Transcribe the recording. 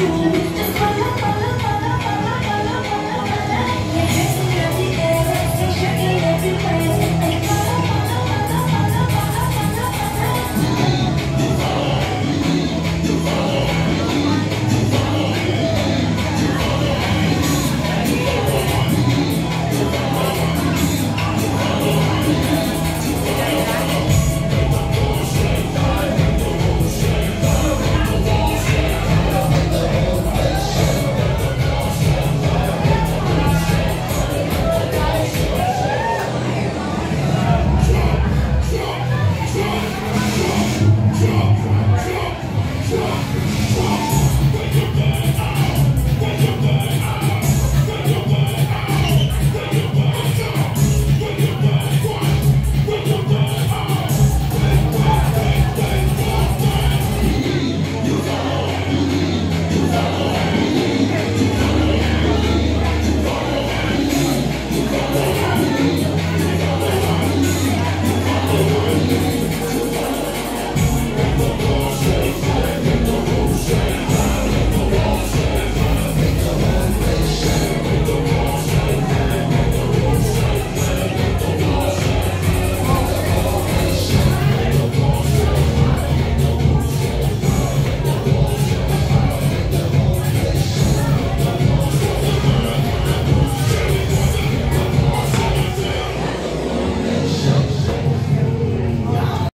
you.